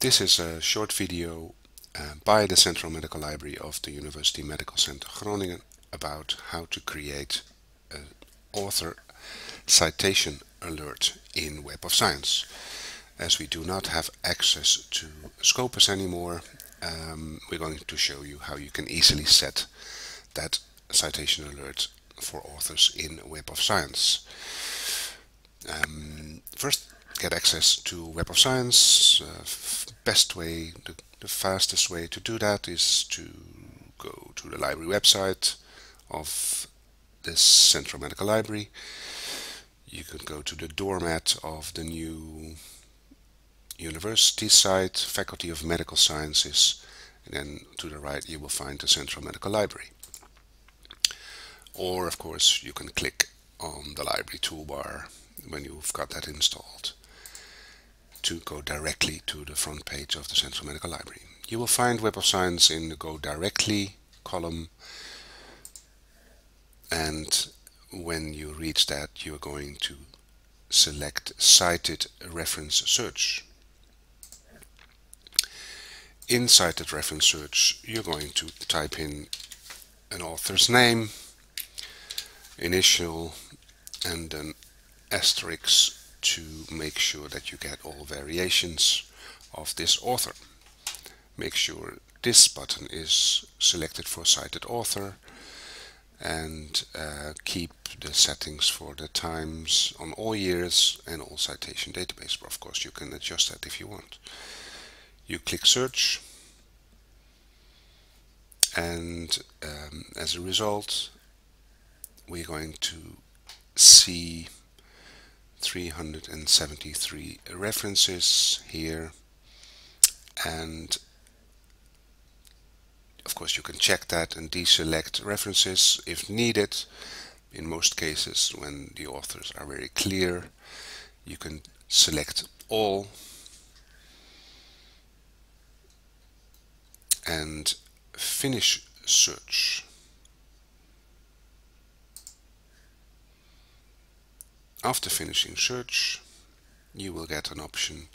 This is a short video uh, by the Central Medical Library of the University Medical Center Groningen about how to create an author citation alert in Web of Science. As we do not have access to Scopus anymore, um, we're going to show you how you can easily set that citation alert for authors in Web of Science. Um, first, get access to Web of Science. Uh, best way, the, the fastest way to do that is to go to the library website of this Central Medical Library. You can go to the doormat of the new university site, Faculty of Medical Sciences, and then to the right you will find the Central Medical Library. Or of course you can click on the library toolbar when you've got that installed to go directly to the front page of the Central Medical Library. You will find Web of Science in the Go Directly column and when you reach that you're going to select Cited Reference Search. In Cited Reference Search you're going to type in an author's name, initial and an asterisk to make sure that you get all variations of this author. Make sure this button is selected for cited author and uh, keep the settings for the times on all years and all citation database. But of course you can adjust that if you want. You click search and um, as a result we're going to see 373 references here. And of course you can check that and deselect references if needed. In most cases when the authors are very clear you can select all. And finish search After finishing search, you will get an option.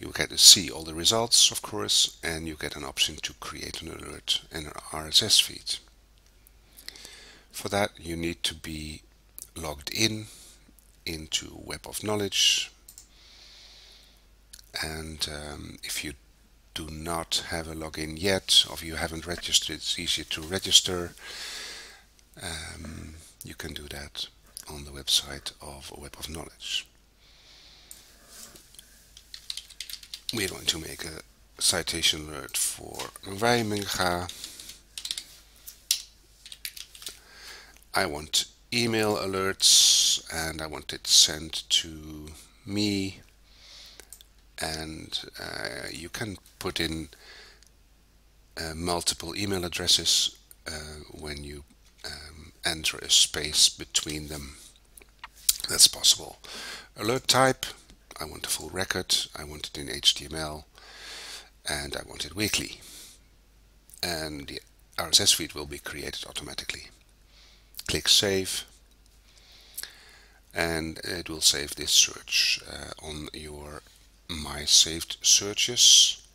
You will get to see all the results, of course, and you get an option to create an alert and an RSS feed. For that, you need to be logged in into Web of Knowledge. And um, if you do not have a login yet, or if you haven't registered, it's easier to register. Um, you can do that on the website of Web of Knowledge. We're going to make a citation alert for Wijmenga. I want email alerts and I want it sent to me and uh, you can put in uh, multiple email addresses uh, when you um, enter a space between them. That's possible. Alert type, I want a full record, I want it in HTML, and I want it weekly. And the RSS feed will be created automatically. Click Save, and it will save this search uh, on your My Saved Searches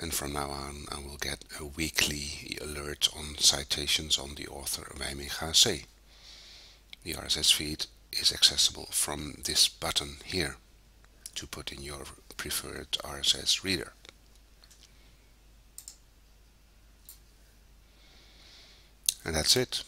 and from now on I will get a weekly alert on citations on the author Wijmenga C. The RSS feed is accessible from this button here to put in your preferred RSS reader. And that's it.